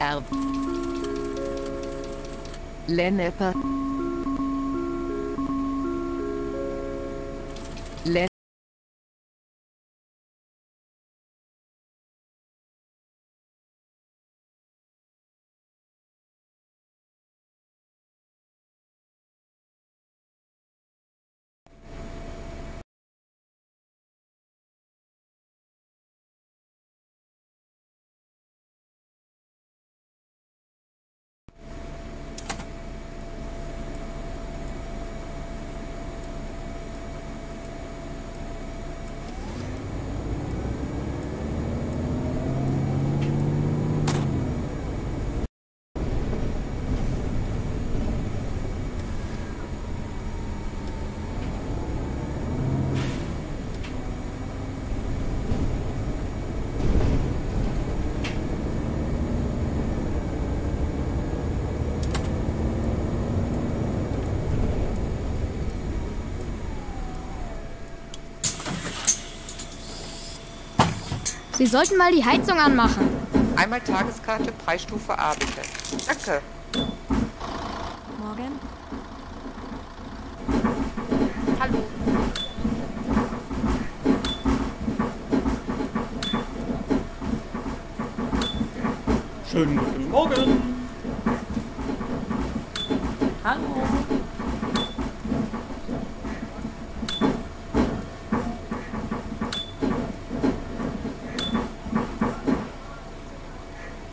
R. Lenneper. Sie sollten mal die Heizung anmachen. Einmal Tageskarte, Preisstufe A bitte. Danke. Morgen. Hallo. Schönen guten Morgen. Hallo.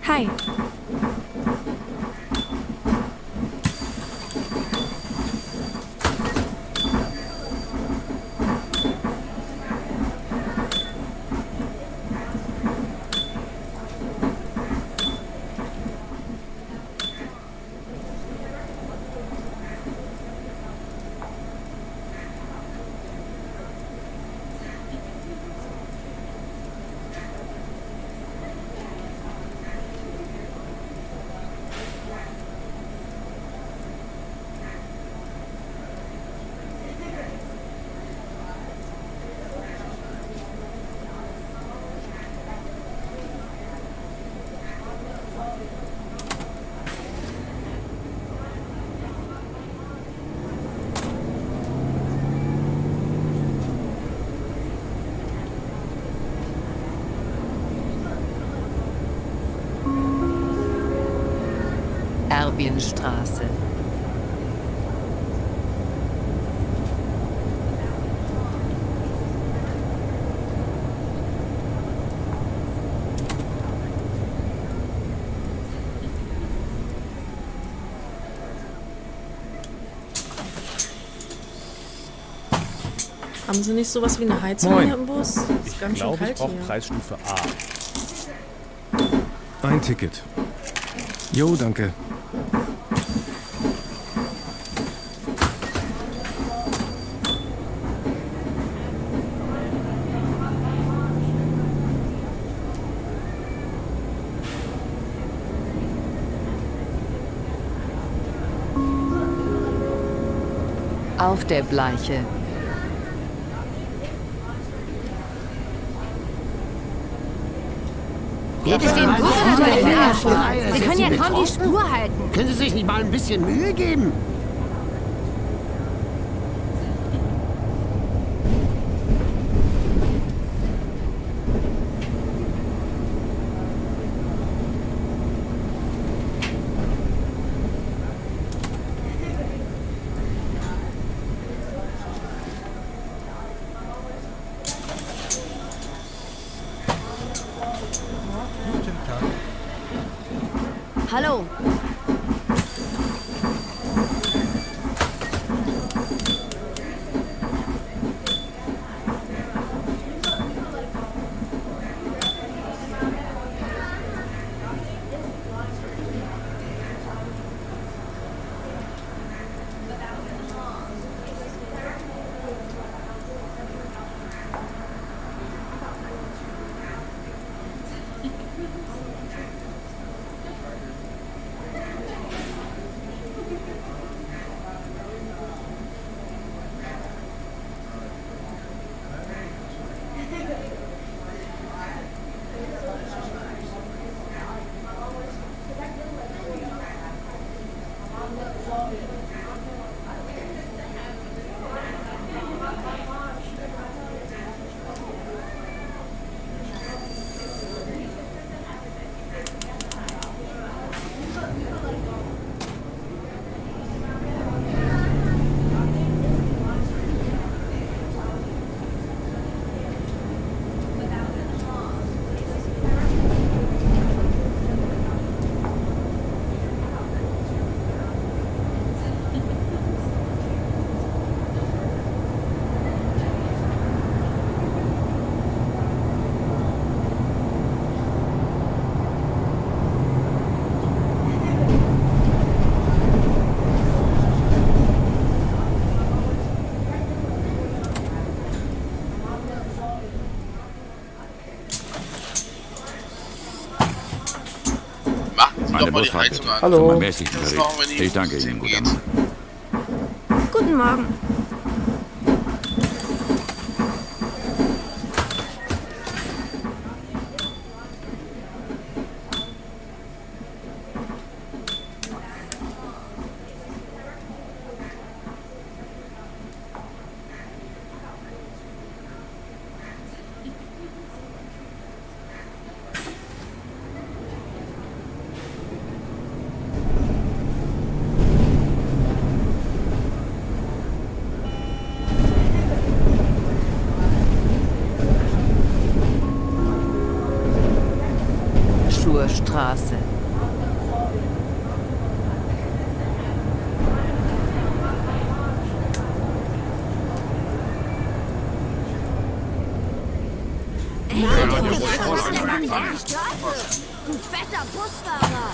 Hi. Erwinstraße. Haben Sie nicht sowas wie eine Heizung Moin. hier im Bus? Ist Ich ganz schön glaube, ich kalt brauche hier. Preisstufe A. Ein Ticket. Jo, danke. Auf der Bleiche. Geht es Ihnen gut oder? Sie können ja kaum die Spur halten. Können Sie sich nicht mal ein bisschen Mühe geben? Mal die Heizung an. Hallo. Ich danke Ihnen. Guten Morgen. Schurstraße. Du fetter Busfahrer.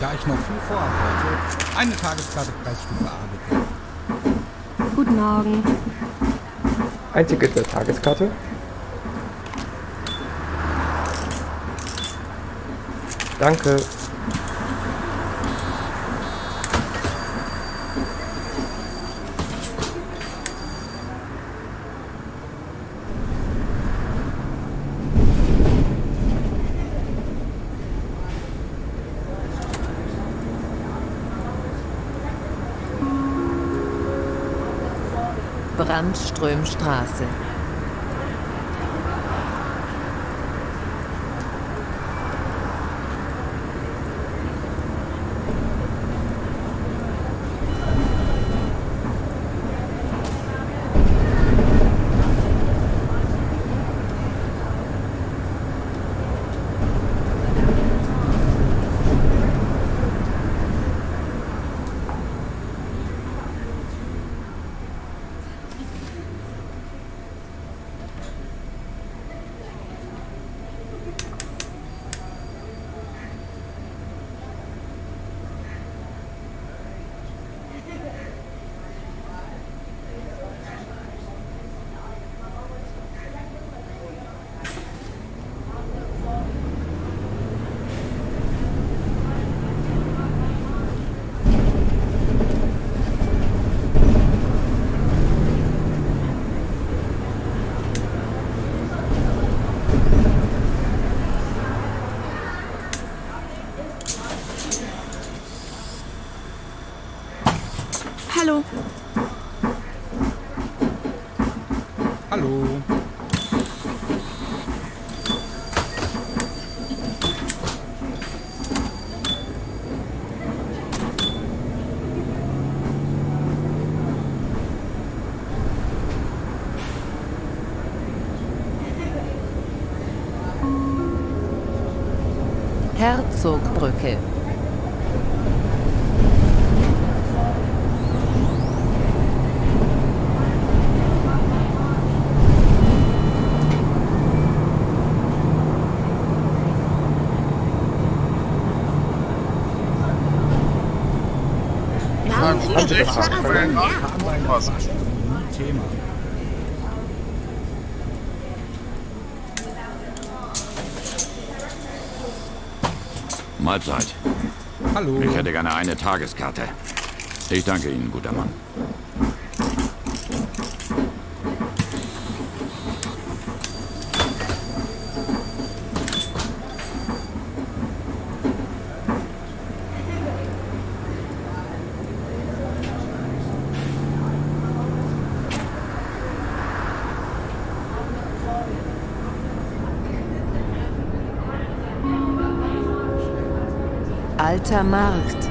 Da ich noch viel vorhabe, eine Tageskarte Preisstufe A bitte. Guten Morgen. Ein Ticket der Tageskarte. Danke. Brandströmstraße. Hallo. Hallo. Herzogbrücke. Das? Was? Thema. Mahlzeit. Hallo. Ich hätte gerne eine Tageskarte. Ich danke Ihnen, guter Mann. Alter Markt.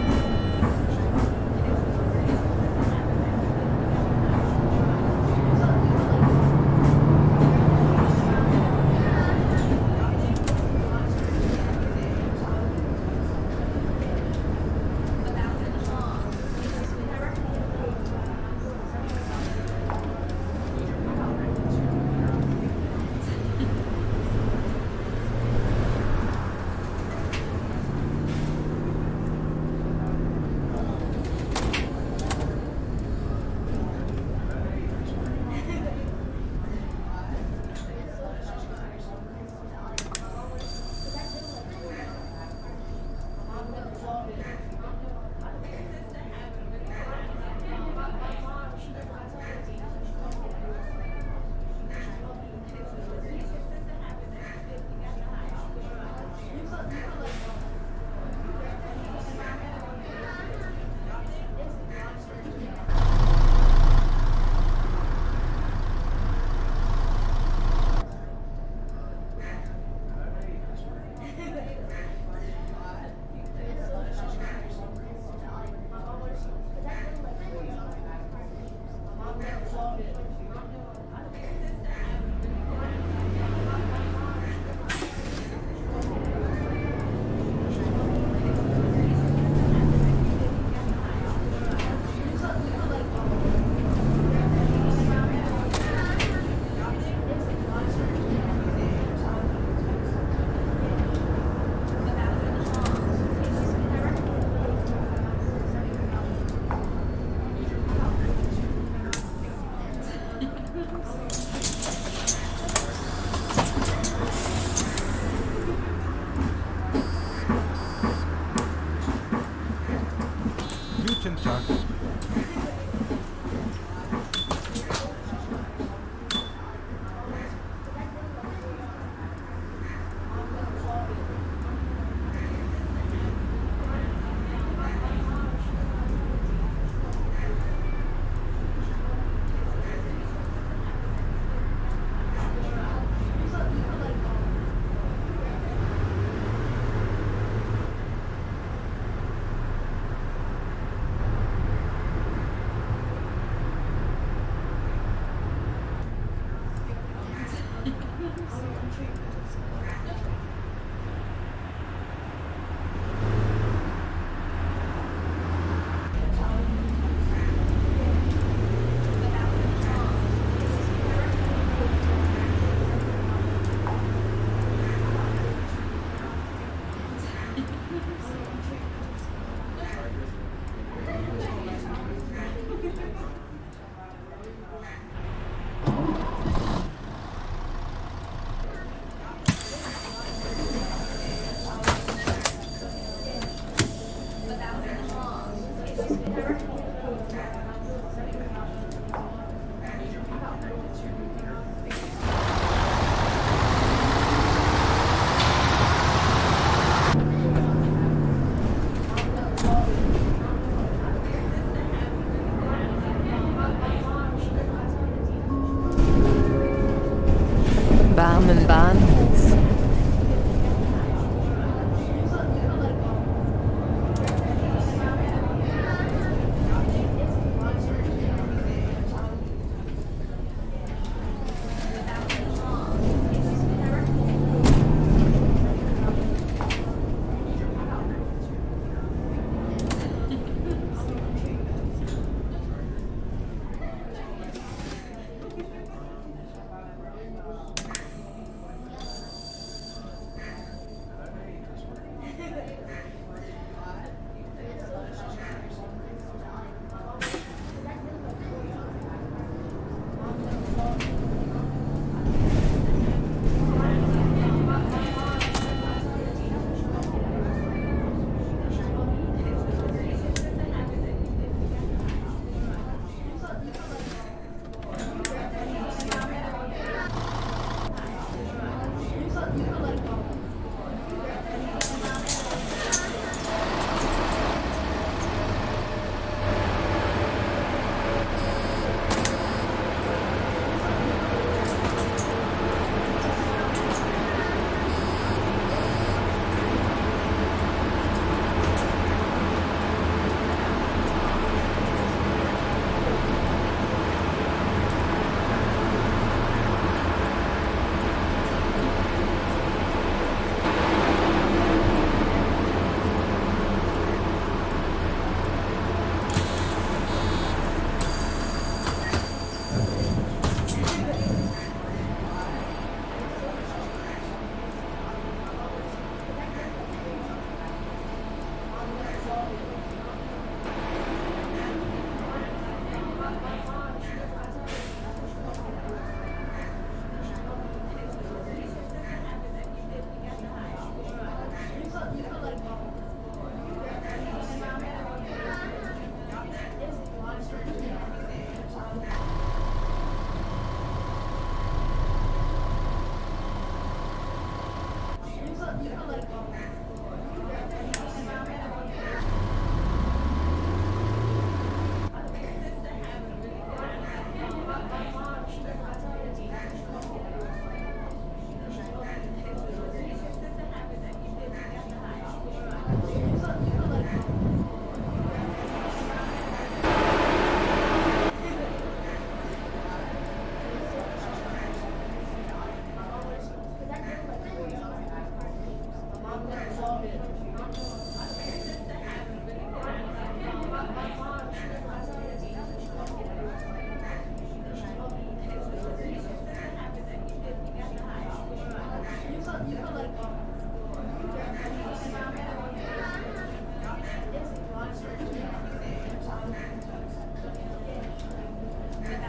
Barmen Bahnhof.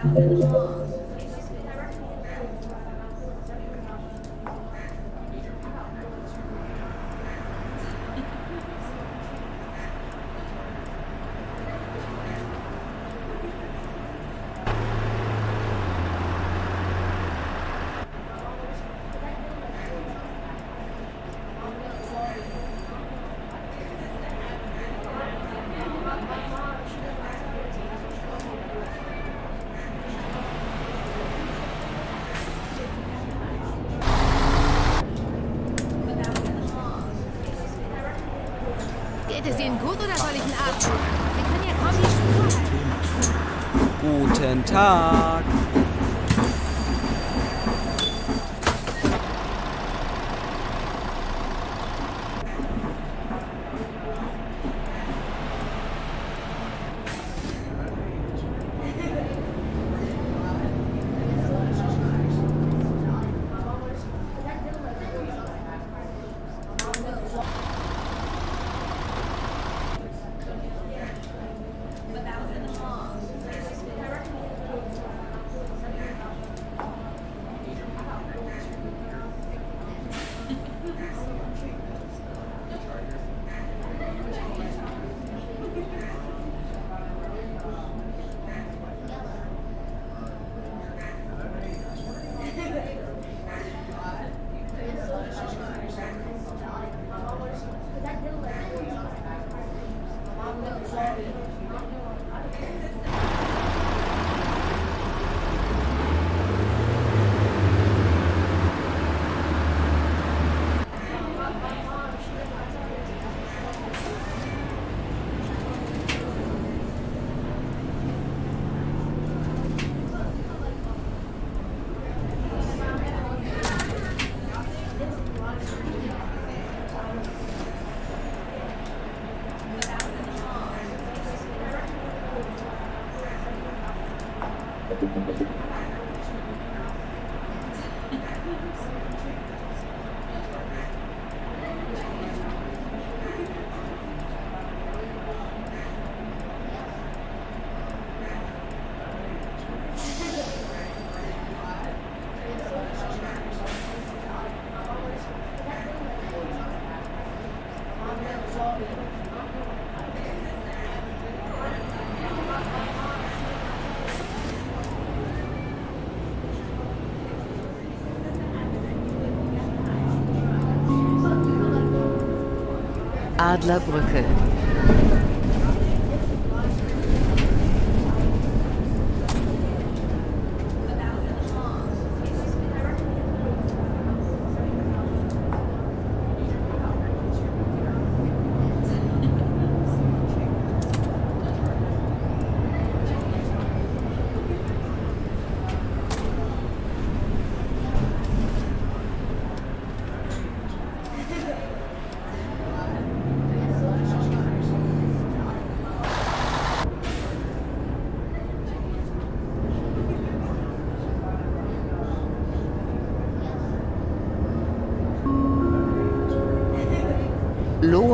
Deus. Guten Tag. Adlerbrücke.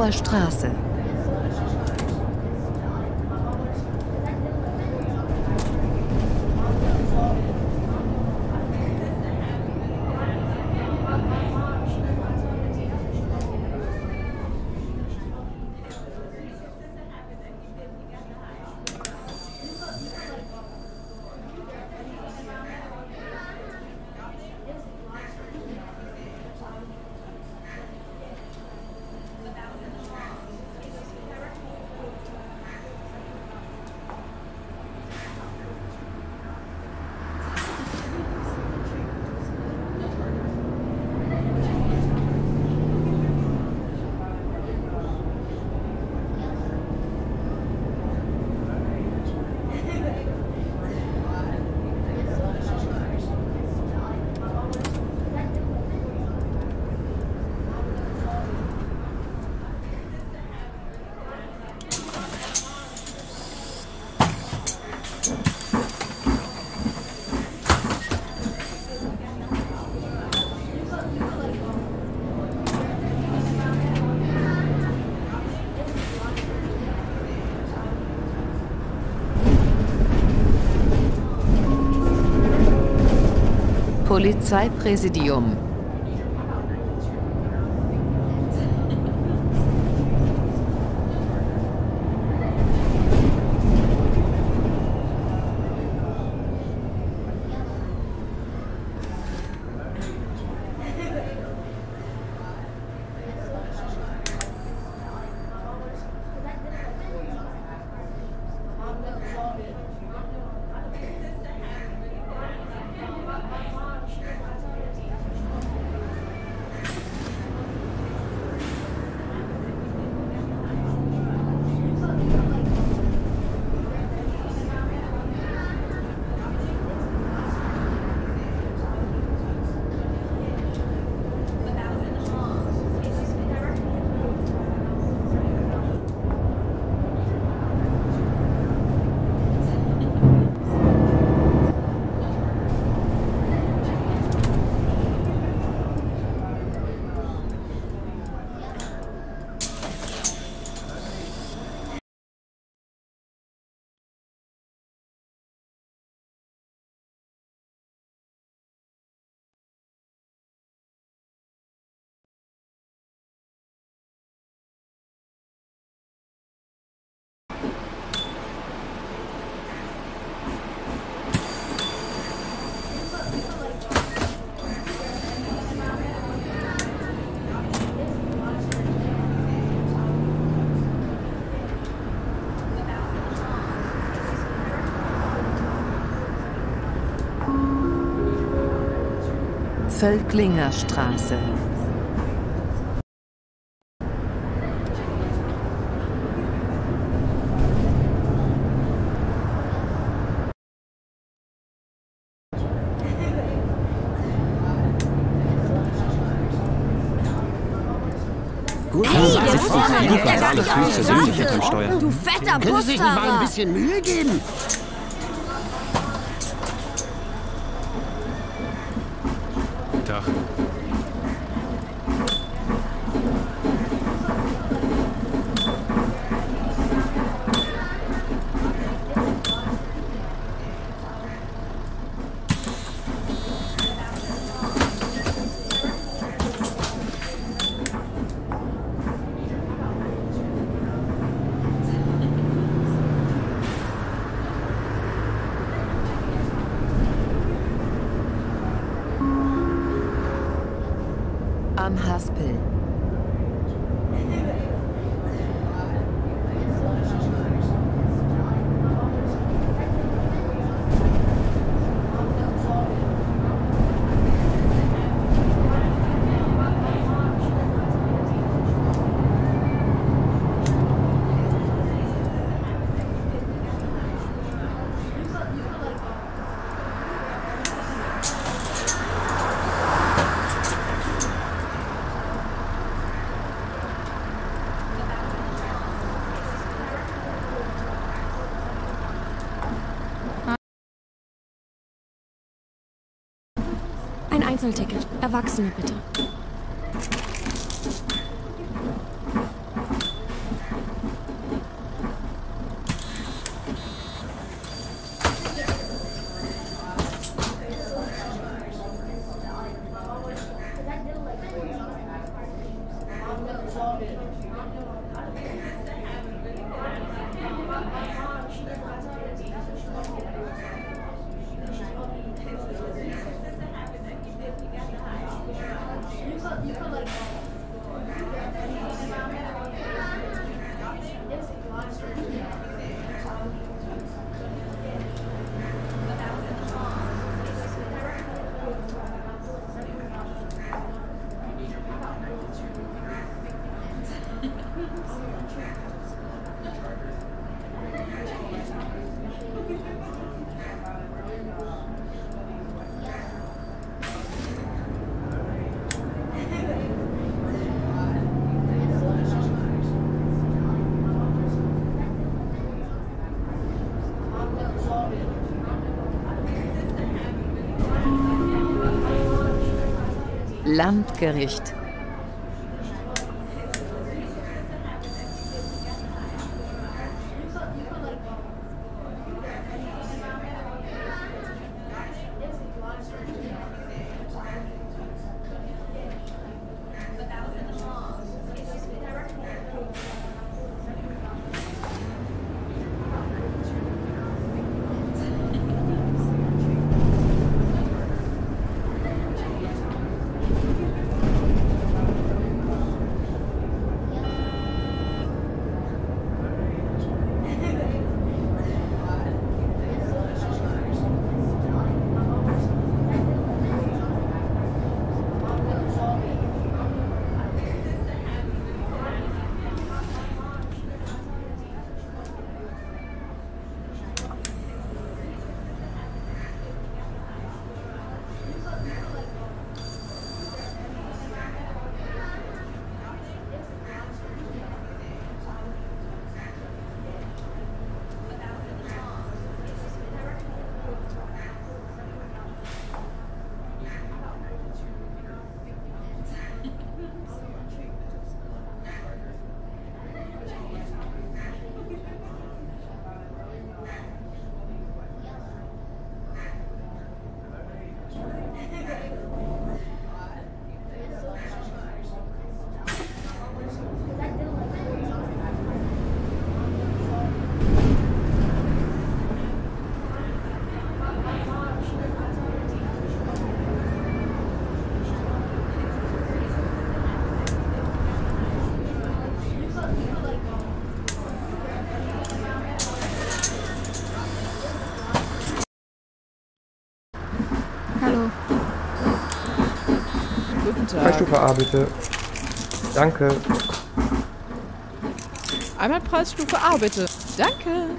Loher Straße. Polizeipräsidium. Hinterm Straße. Du fetter Können Sie sich nicht mal ein bisschen Mühe geben? Tag. Am Haspel. Ein Einzelticket. Erwachsene bitte. Landgericht. A bitte. Danke. Einmal Preisstufe A, bitte. Danke.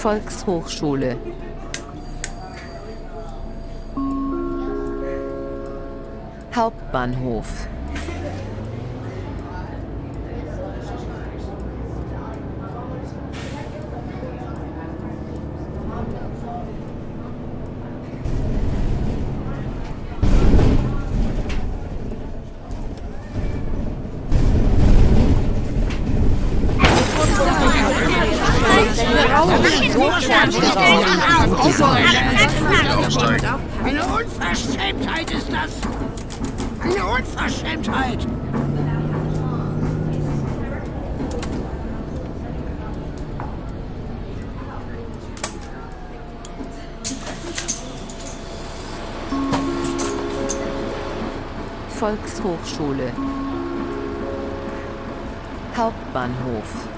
Volkshochschule. Hauptbahnhof. Eine Unverschämtheit ist das! Eine Unverschämtheit! Volkshochschule. Hauptbahnhof.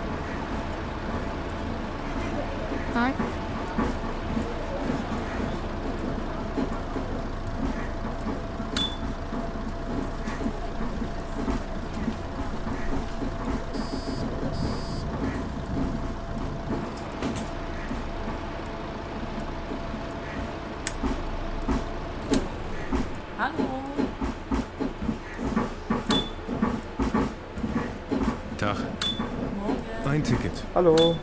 Hi. Hallo. Tag. Ein Ticket. Hallo.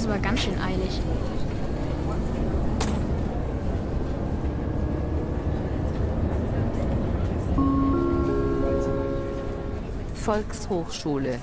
Es aber ganz schön eilig. Volkshochschule.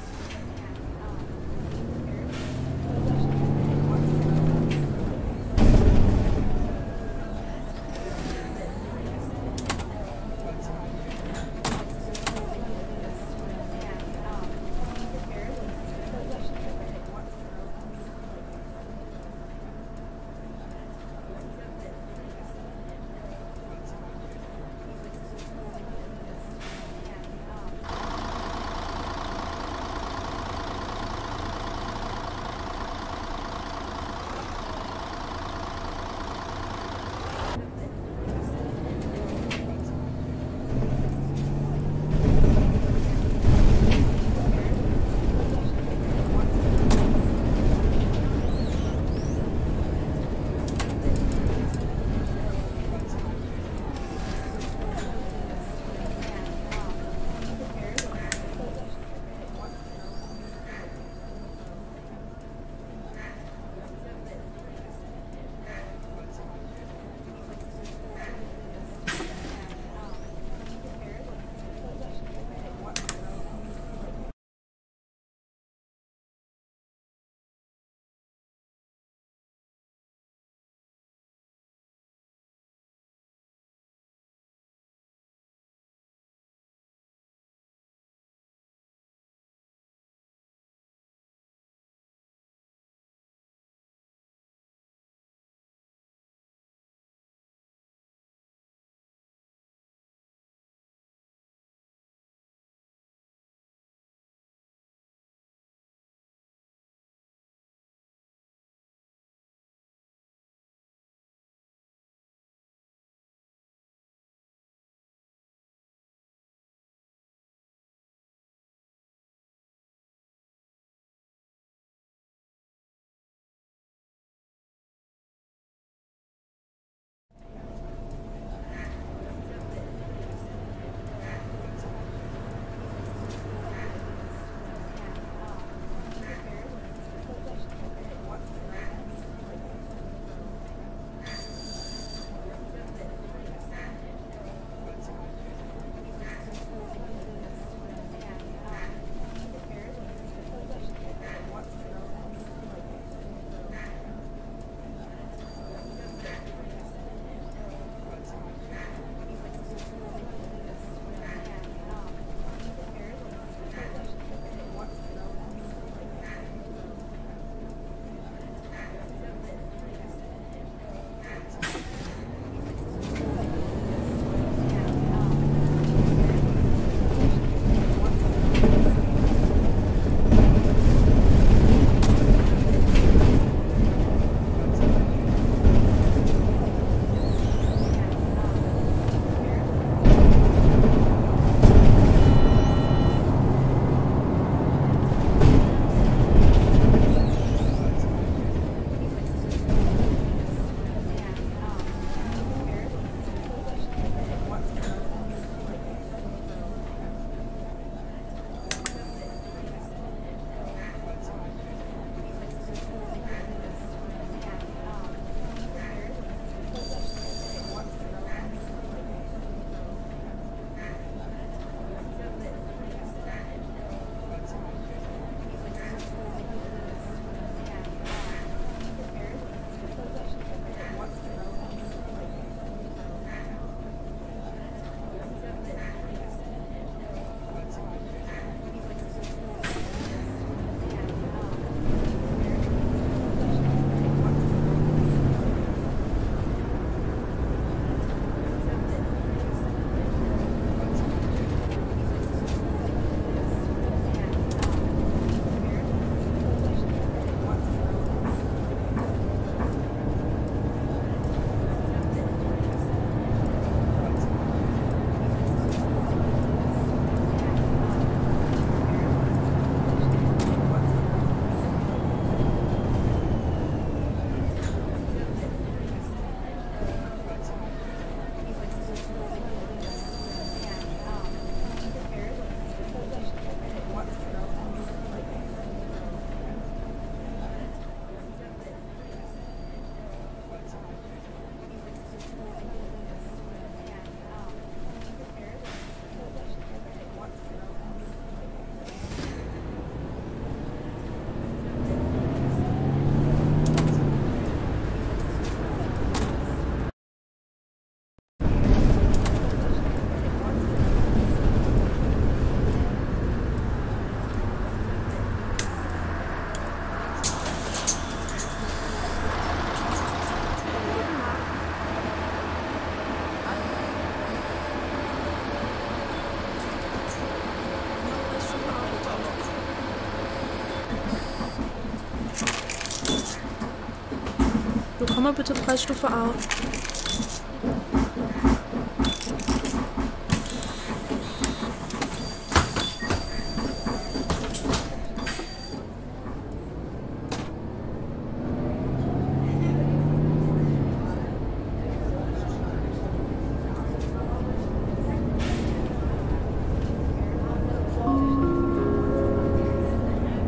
Bekomme bitte Preisstufe A.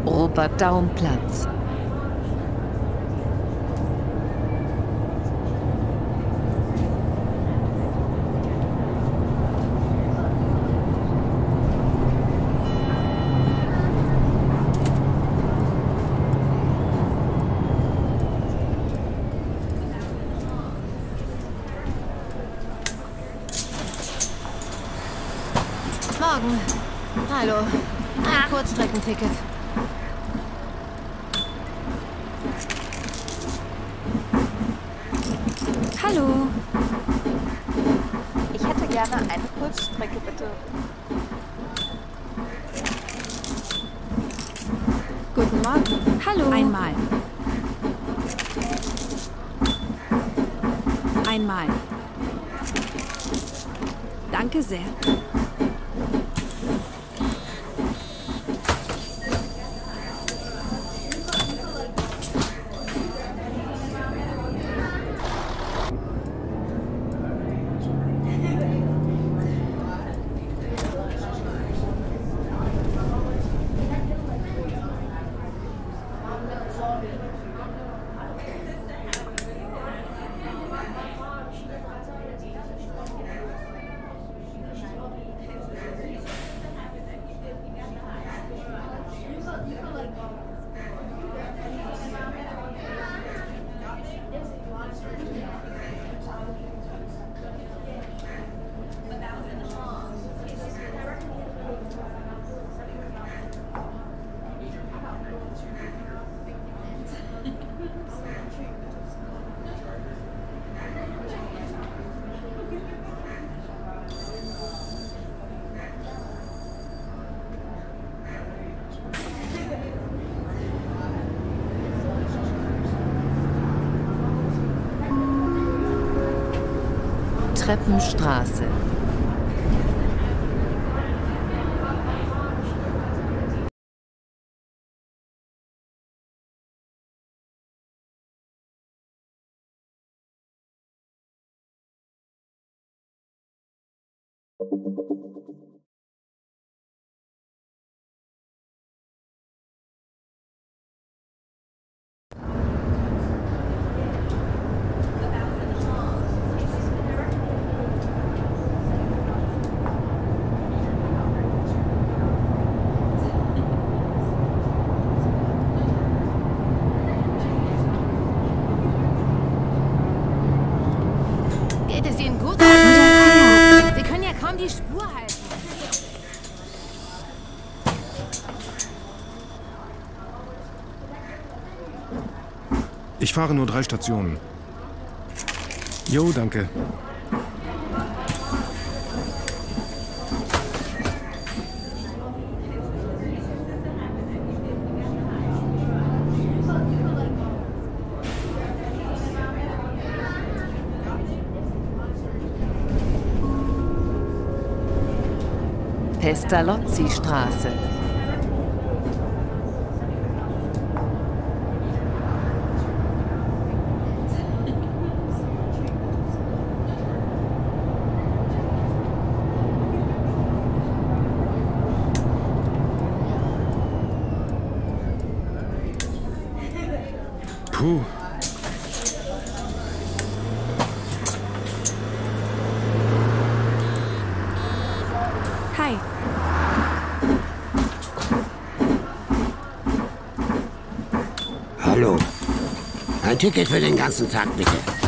Robert-Daum-Platz. Morgen. Hallo. Ein Kurzstreckenticket. Hallo. Ich hätte gerne eine Kurzstrecke, bitte. Guten Morgen. Hallo. Einmal. Einmal. Danke sehr. Ich fahre nur drei Stationen. Jo, danke. Pestalozzi-Straße. Puh. Hi. Hallo. Ein Ticket für den ganzen Tag, bitte.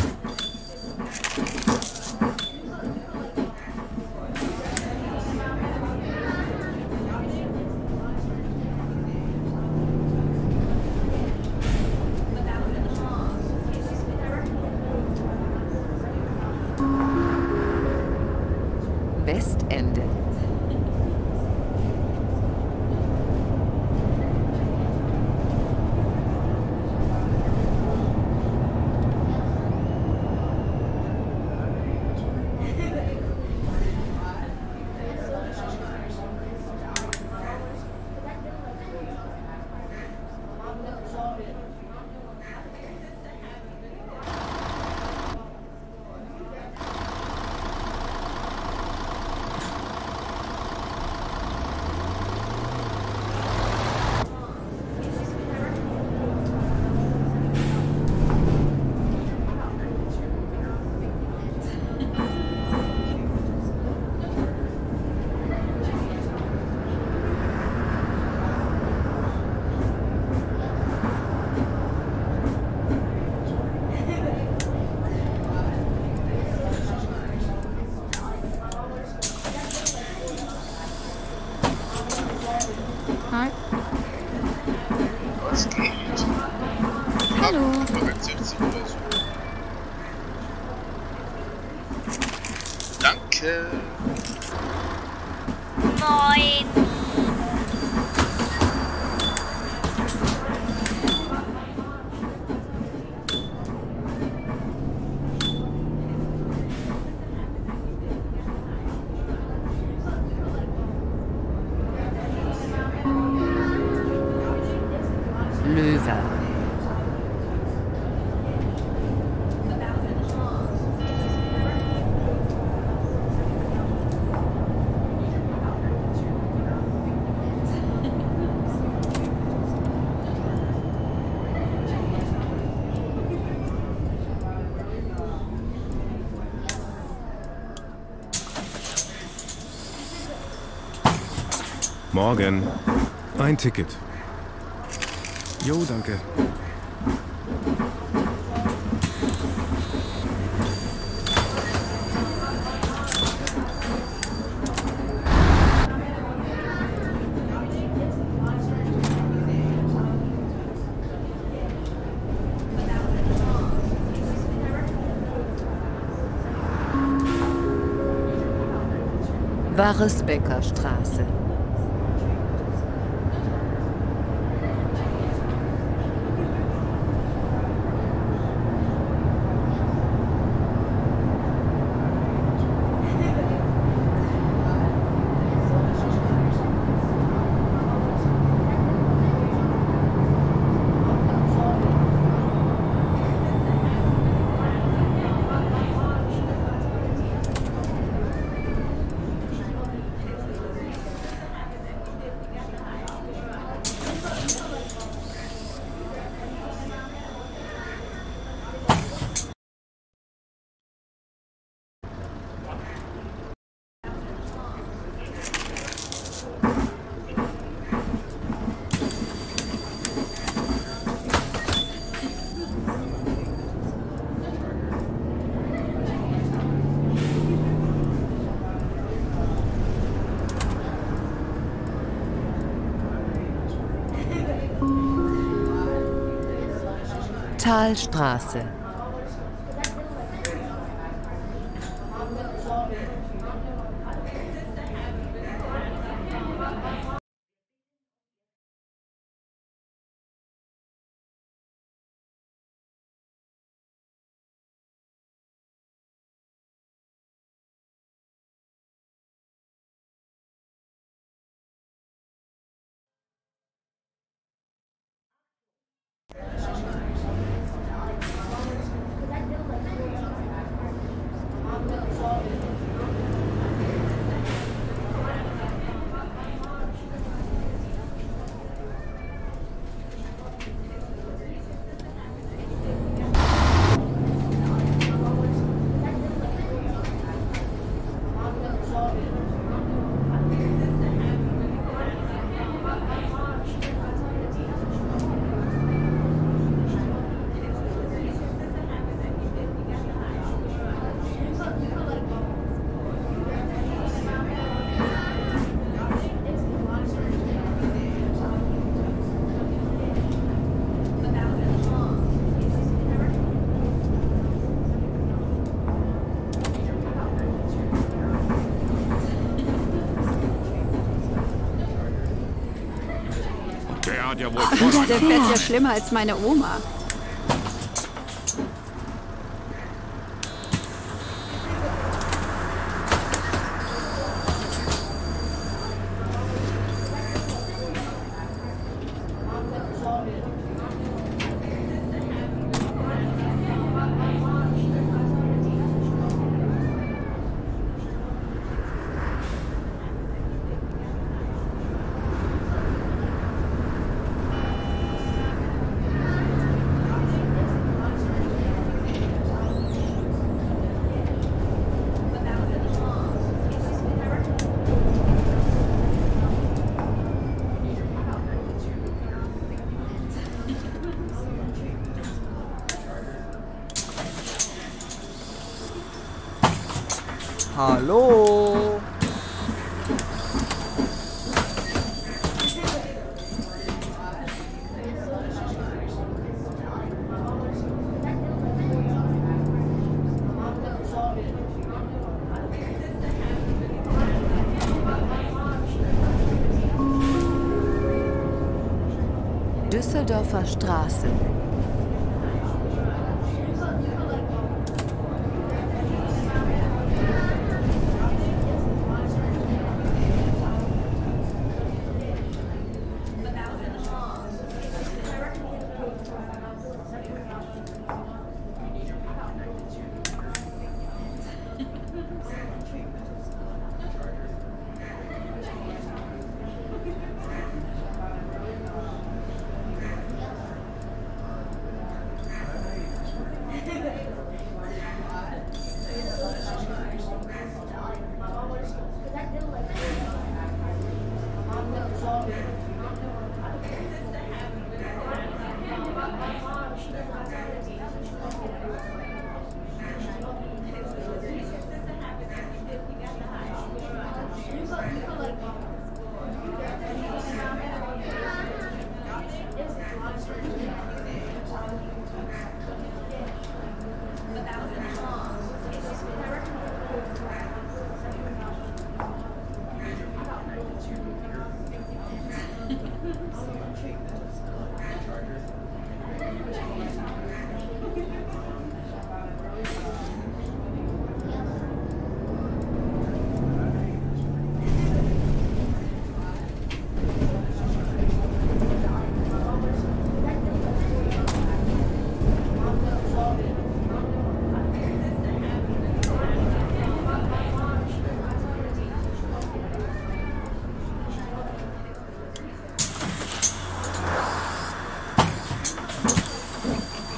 Morgen. Ein Ticket. Jo, danke. Waresbecker Straße. Talstraße. Der hat ja wohl der fährt ja schlimmer als meine Oma. Hallo. Düsseldorfer Straße.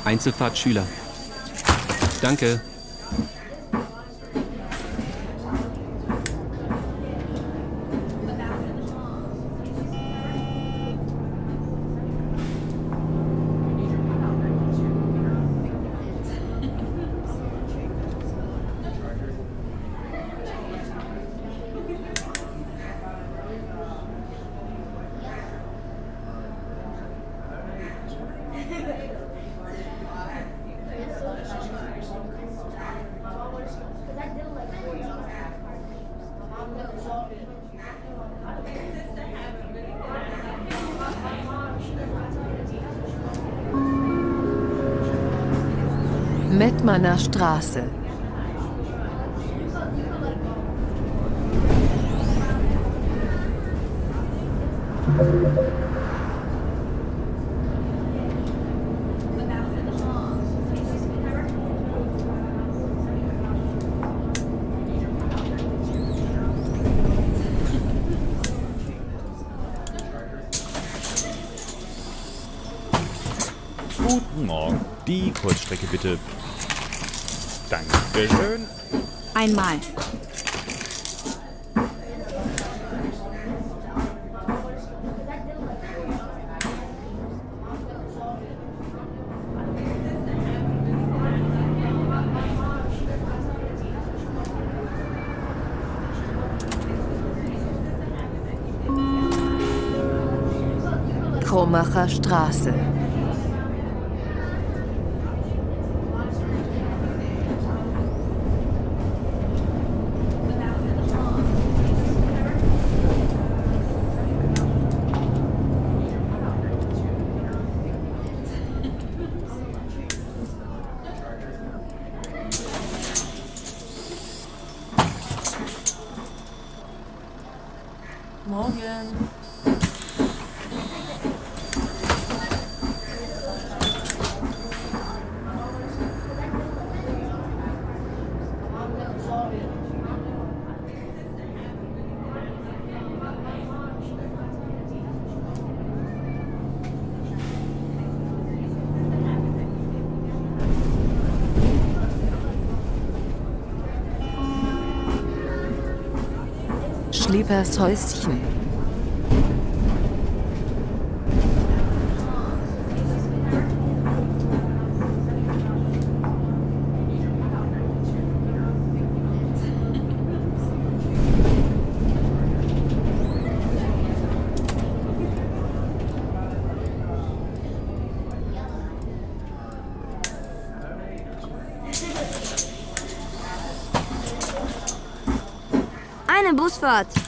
Einzelfahrtschüler. Danke. Mettmanner Straße. Guten Morgen. Die Kurzstrecke bitte. Dankeschön. Einmal. Kromacher Straße. Morgen. Schlepers Häuschen. Eine Busfahrt.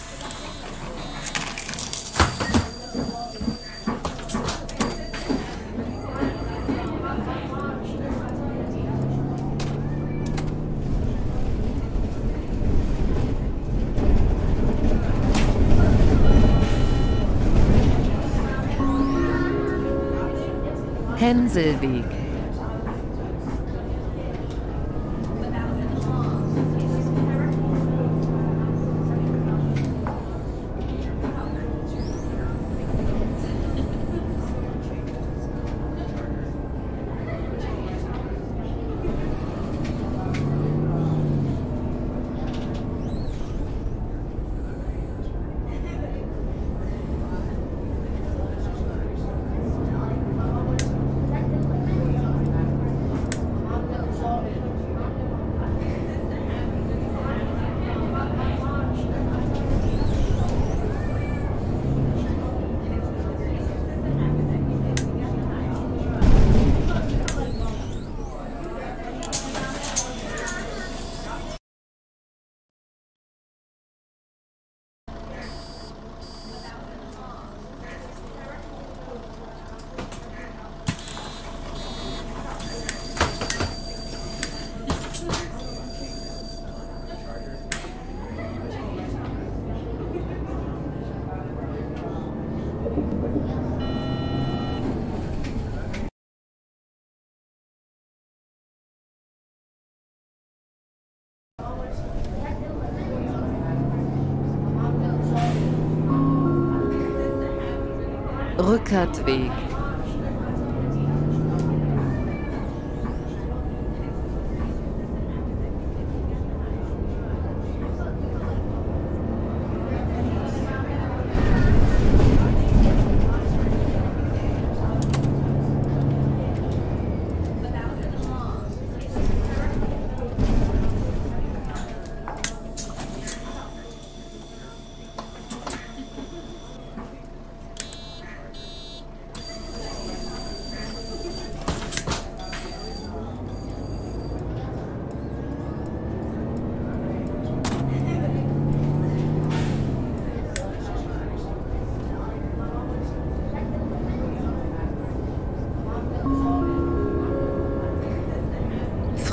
Hänselweg. Rückertweg.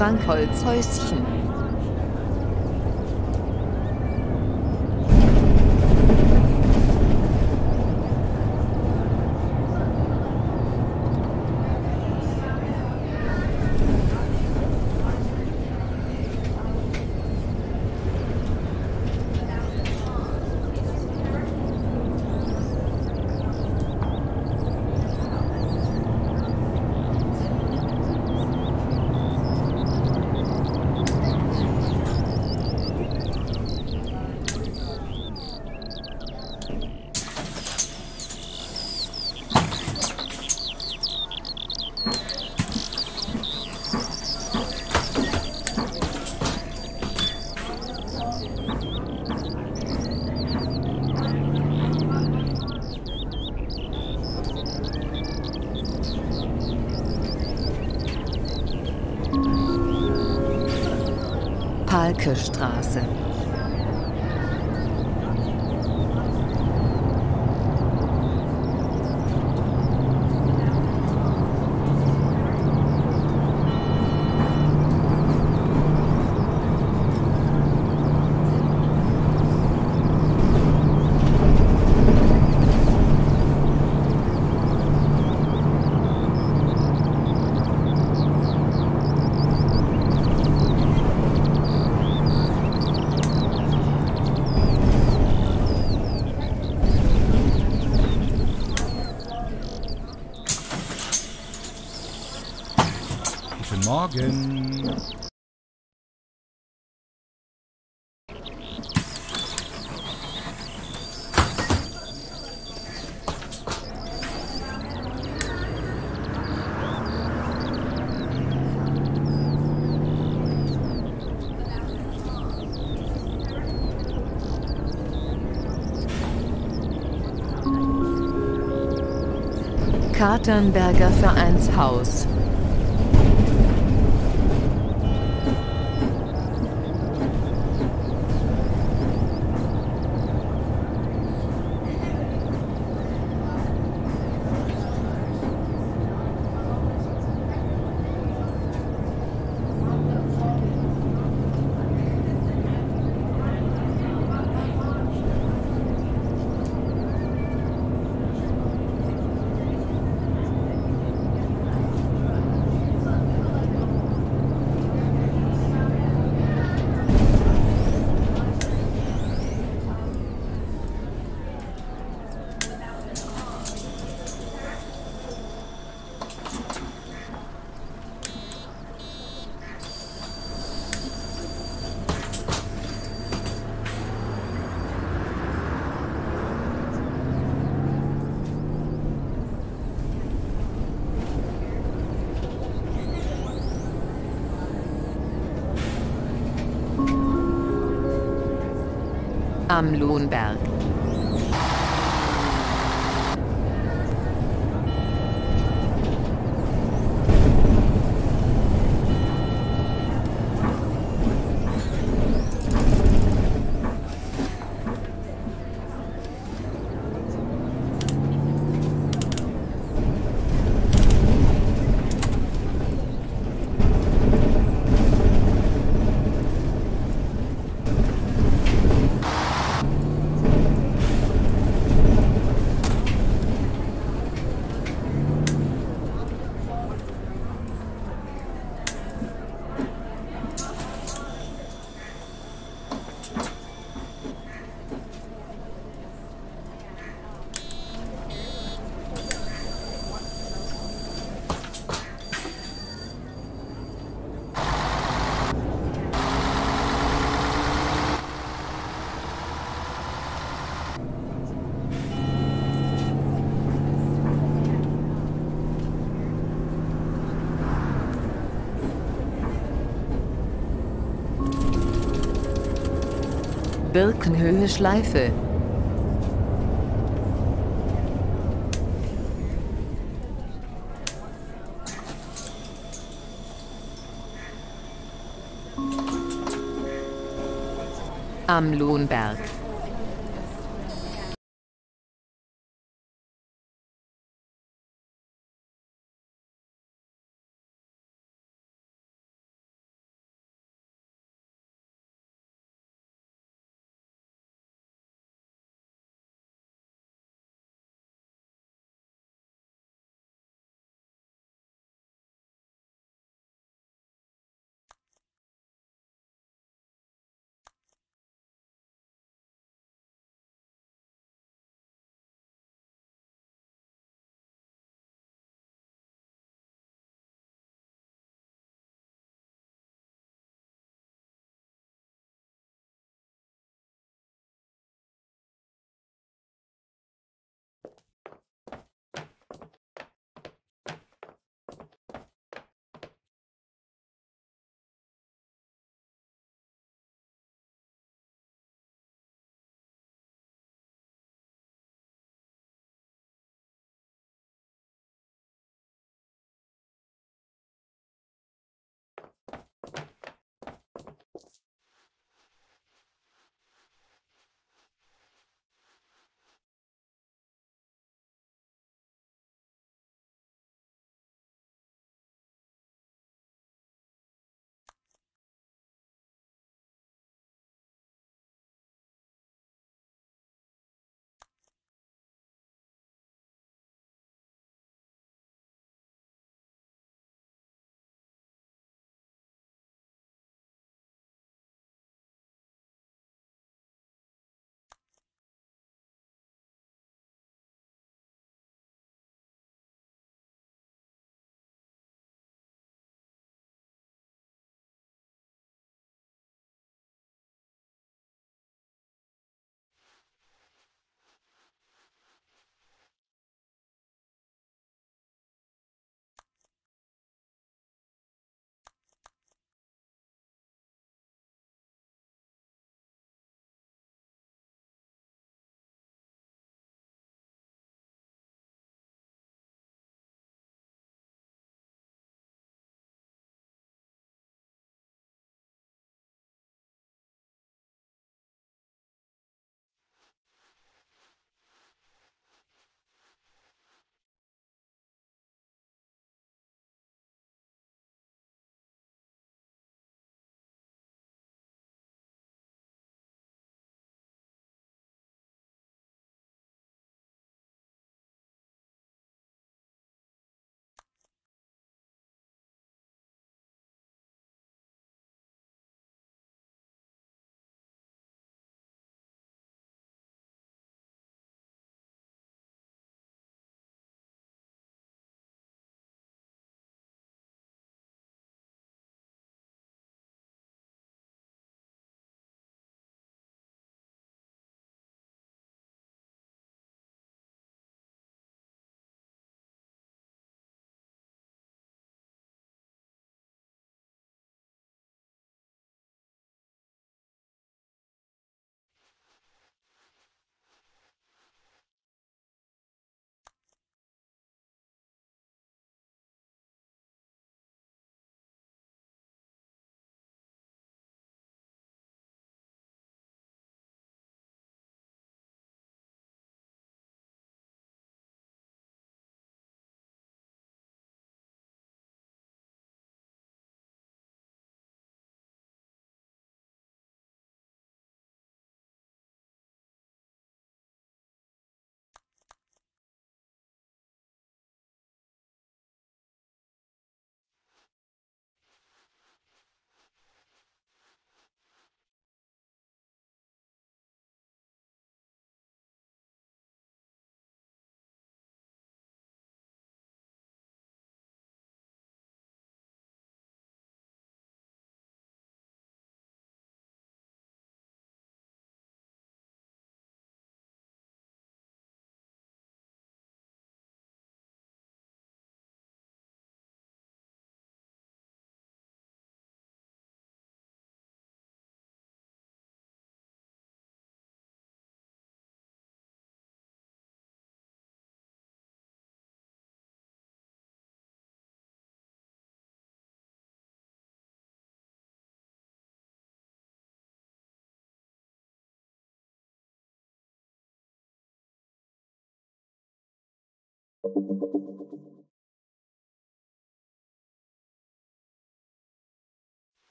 Frankholzhäuschen. Palkestraße. Katernberger Vereinshaus. Am Lohnberg. Birkenhöhe Schleife. Am Lohnberg.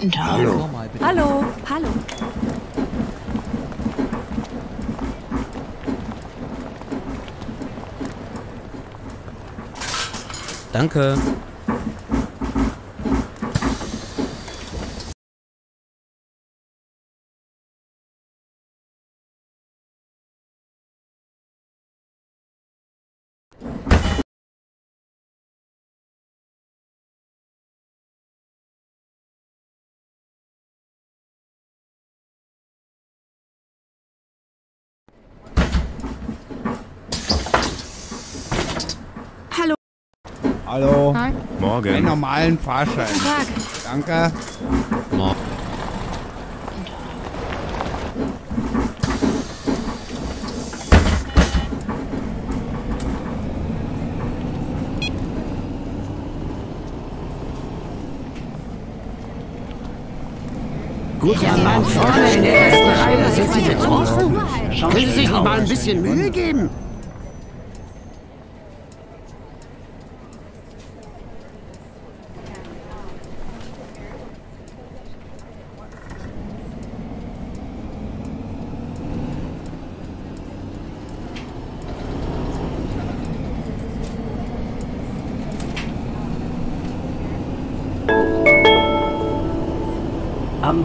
Guten Tag. Hallo. Hallo. Hallo. Danke. Hallo. Hallo. Hi. Morgen. Einen normalen Fahrschein. Guten Tag. Danke. Gut, ja, Mann, vorne in der ersten Reihe. Sind Sie betroffen? Können Sie sich noch mal ein bisschen Mühe geben?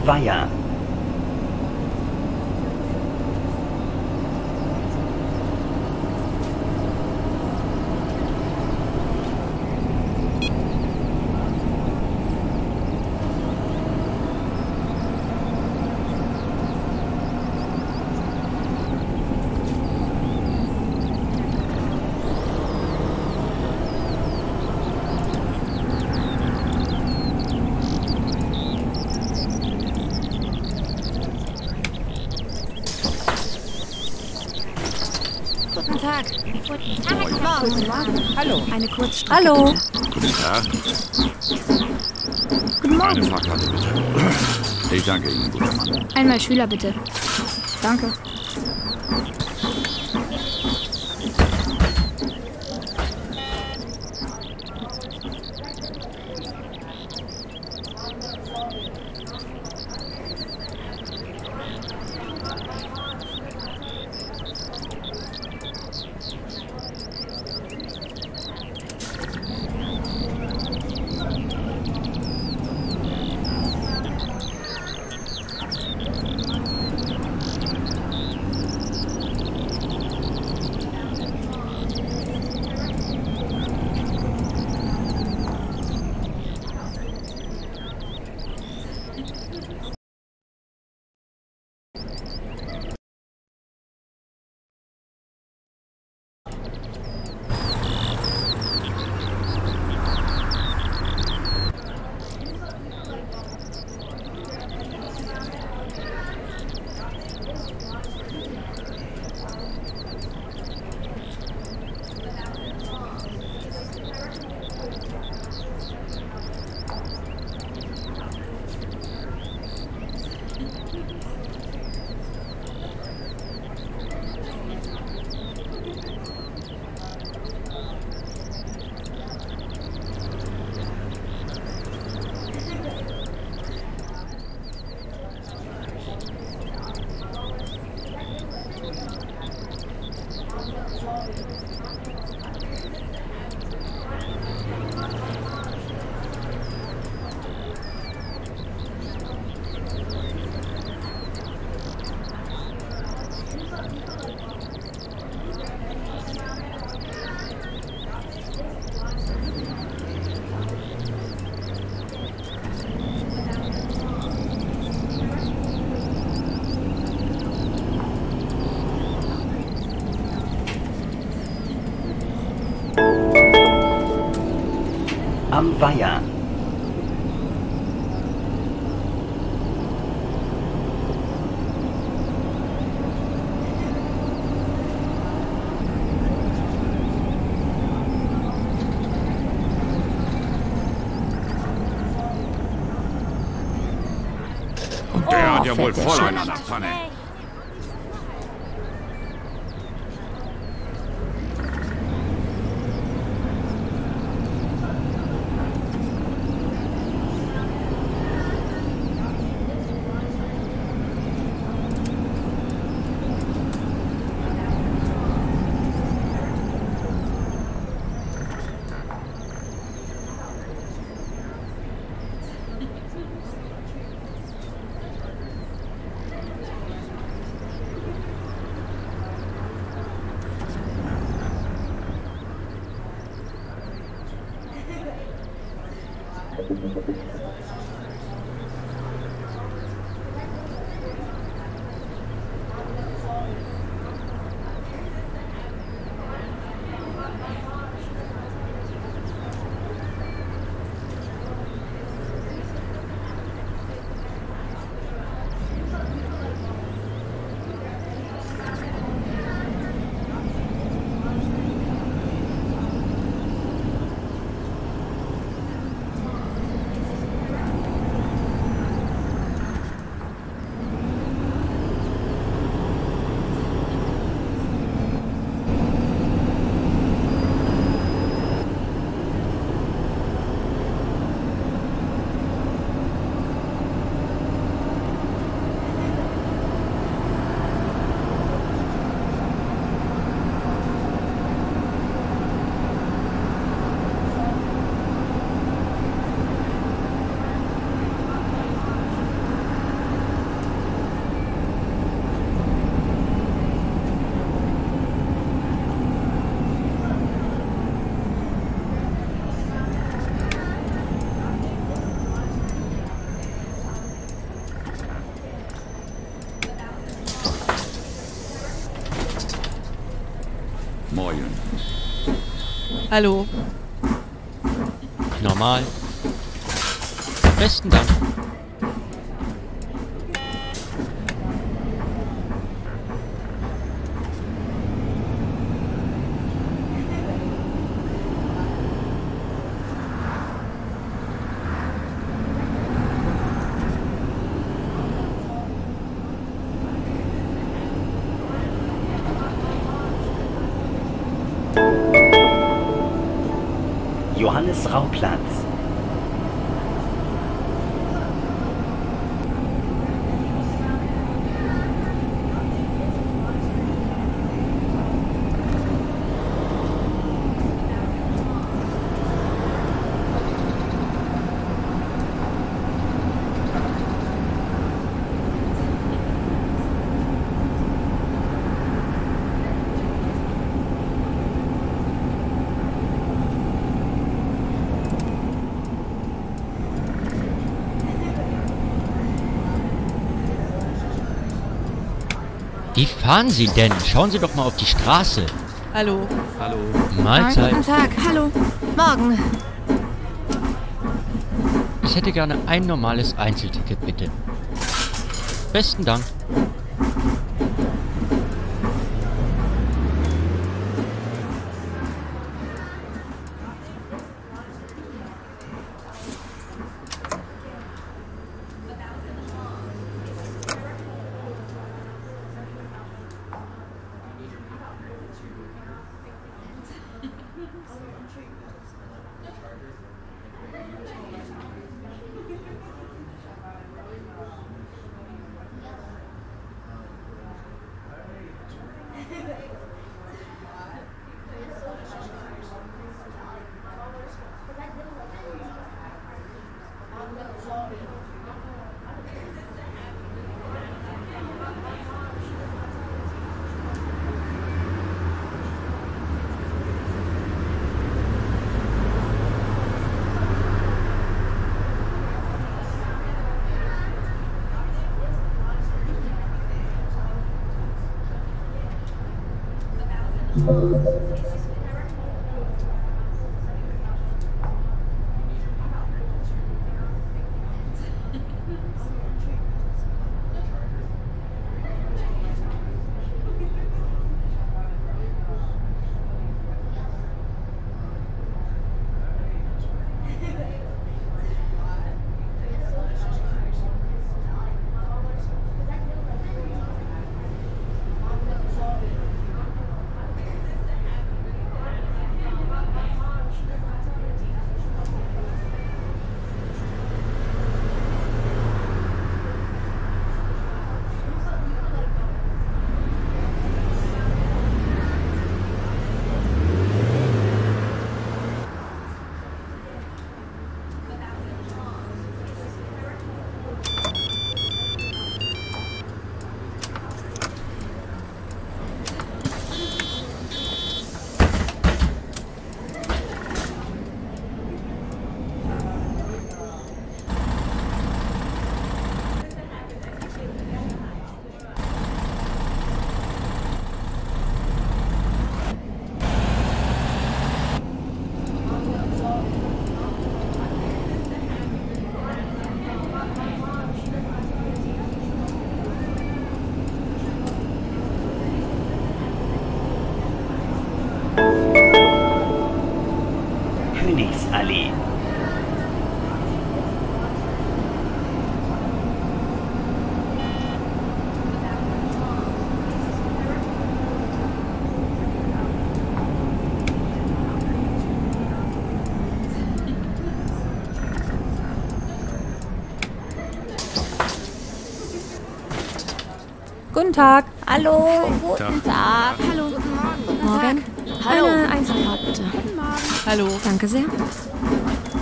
Am Eine Kurzstrecke. Hallo. Guten Tag. Guten Eine Morgen. Fahrkarte bitte. Ich danke Ihnen, guter Mann. Einmal Schüler bitte. Danke. Weiher. Der hat ja wohl voll einen an der Pfanne. Hallo. Normal. Besten Dank. Rauplatz. Wie fahren Sie denn? Schauen Sie doch mal auf die Straße. Hallo. Hallo. Mahlzeit. Guten Tag. Hallo. Morgen. Ich hätte gerne ein normales Einzelticket, bitte. Besten Dank. Tag. Hallo. Guten Tag. Hallo. Morgen. Hallo. Eine Einzelfahrt bitte. Hallo. Danke sehr.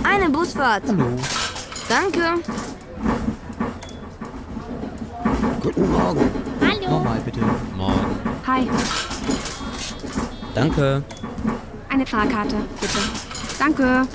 Eine Busfahrt. Hallo. Danke. Guten Morgen. Hallo. Nochmal bitte. Morgen. Hi. Danke. Eine Fahrkarte bitte. Danke.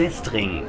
Westring.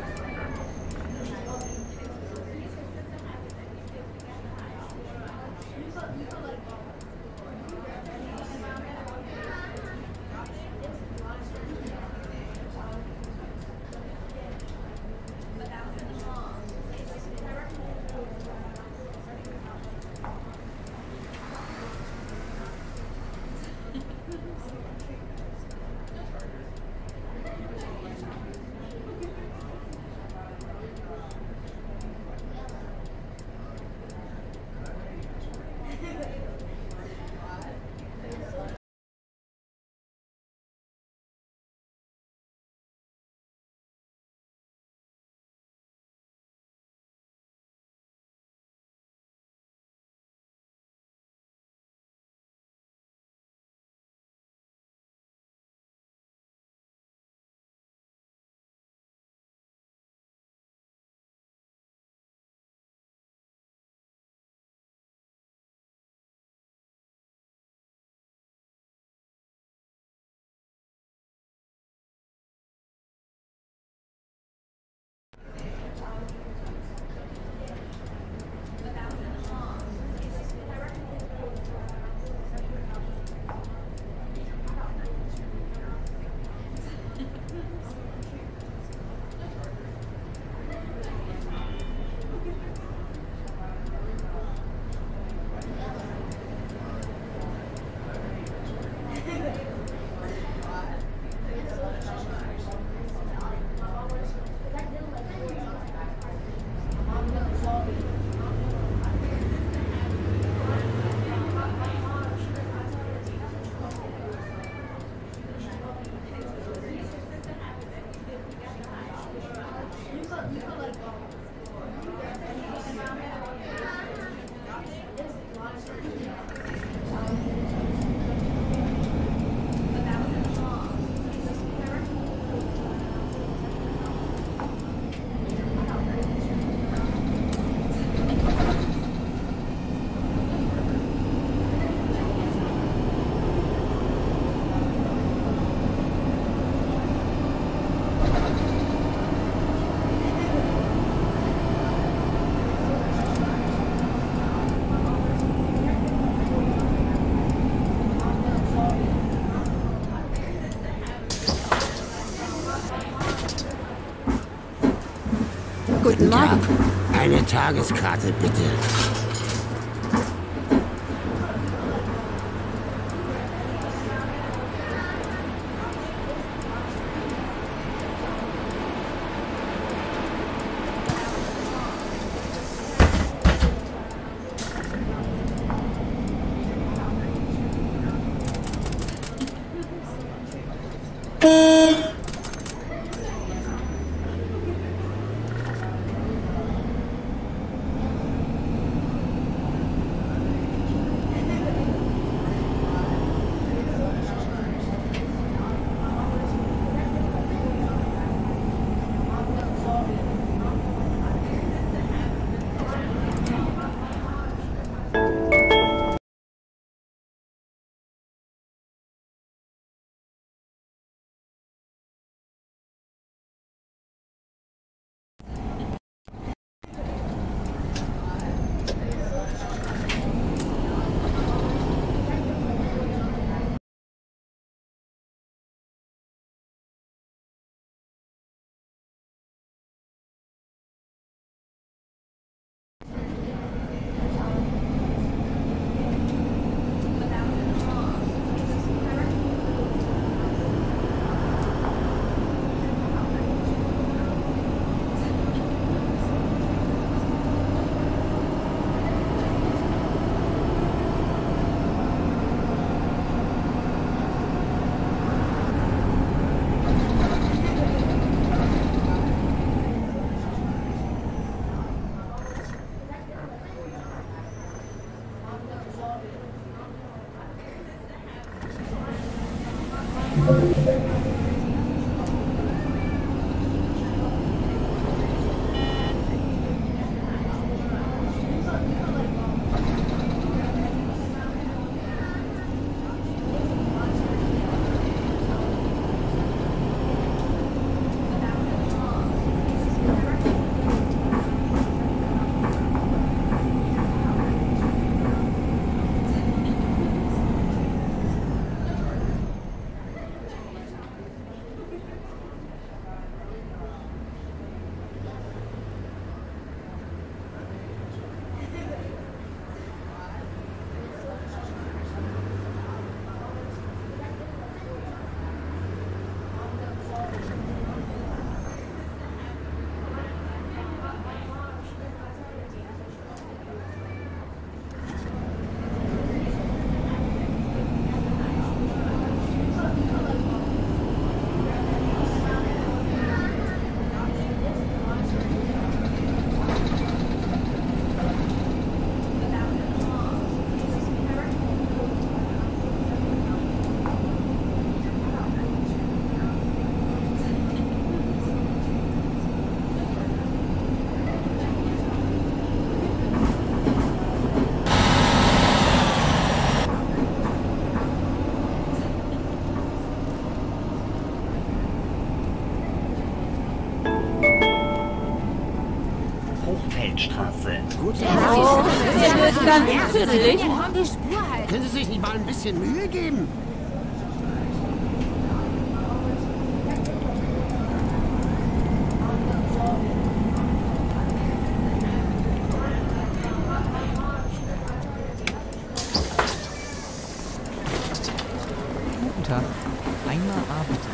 Guten Morgen. Eine Tageskarte, bitte. Ganz natürlich. Können Sie sich nicht mal ein bisschen Mühe geben? Guten Tag. Einmal A bitte.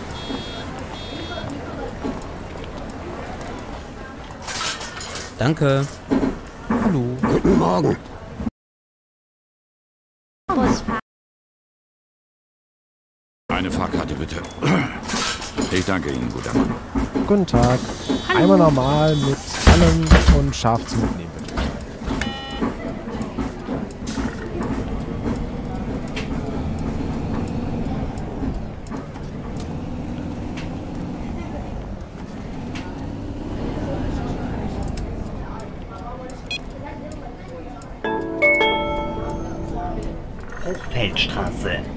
Danke. Ihnen, guter Mann. Guten Tag. Einmal normal mit allem und scharf zu mitnehmen, bitte. Hochfeldstraße.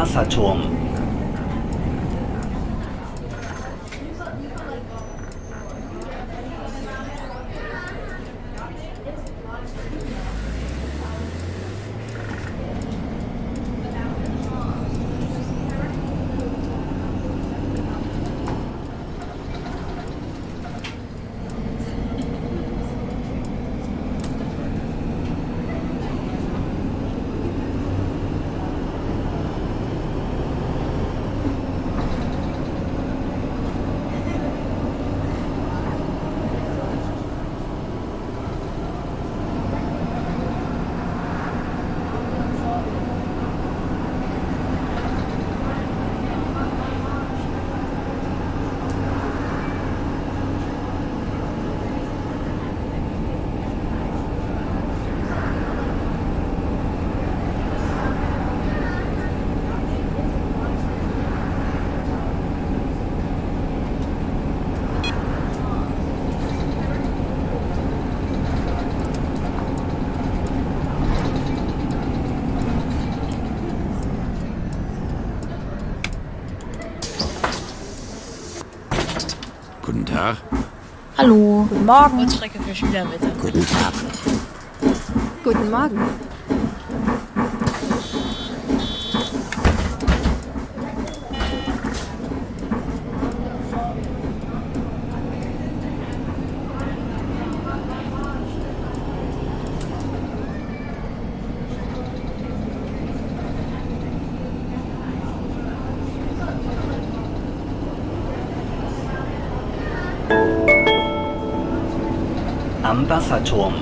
Am Wasserturm. Guten Tag. Hallo. Guten Morgen. Kurzstrecke für Schüler bitte. Guten Tag. Guten Morgen. Am Wasserturm.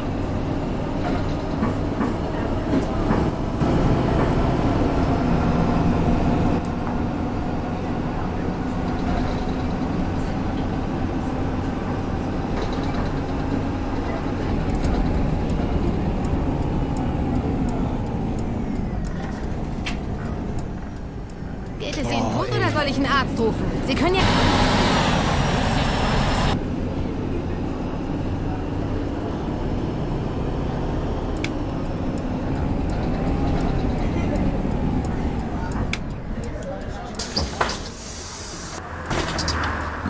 Geht es Ihnen gut oder soll ich einen Arzt rufen? Sie können ja...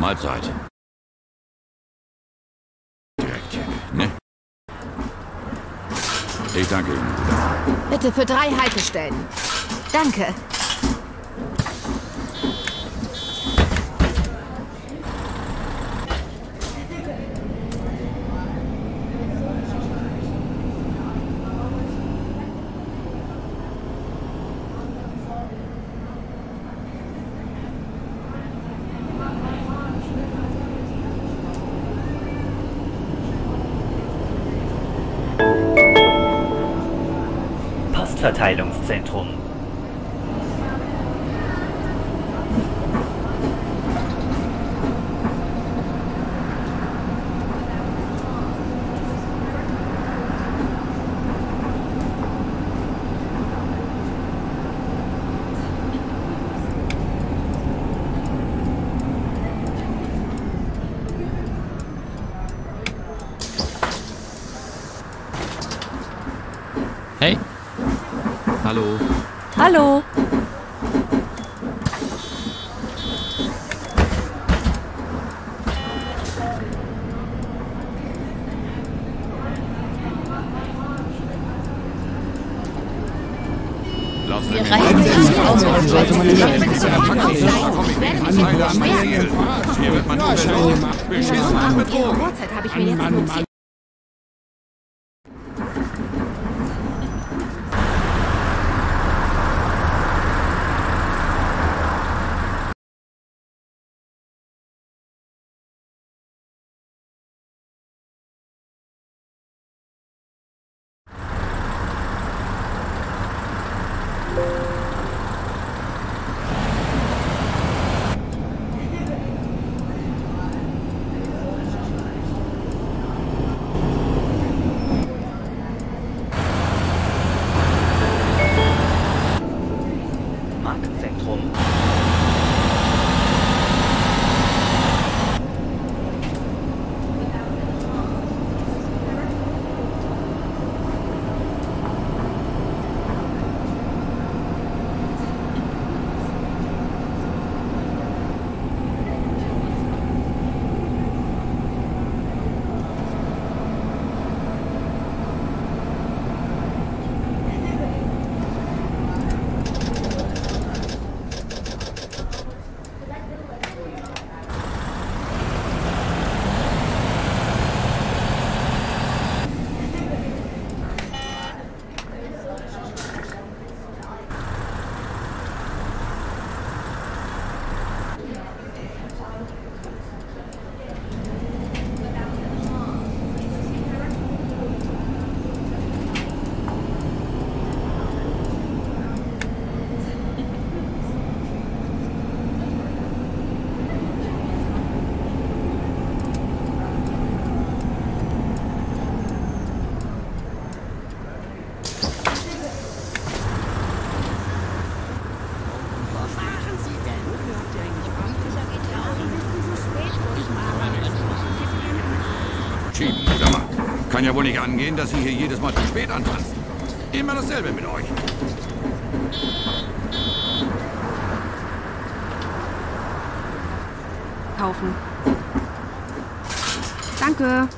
Mahlzeit. Direkt, ne? Ich danke Ihnen, guter Für drei Haltestellen. Danke. 分队。Hallo. Wir mich reichen nicht aus, wenn es Sollte man nicht sind. Anteile an mein Ziel. Hier wird man nur belohnt. Beschissen und betrogen. Uhrzeit habe ich mir jetzt notiert. Markenzentrum. Kann ja wohl nicht angehen, dass Sie hier jedes Mal zu spät antanzen. Immer dasselbe mit euch. Kaufen. Danke.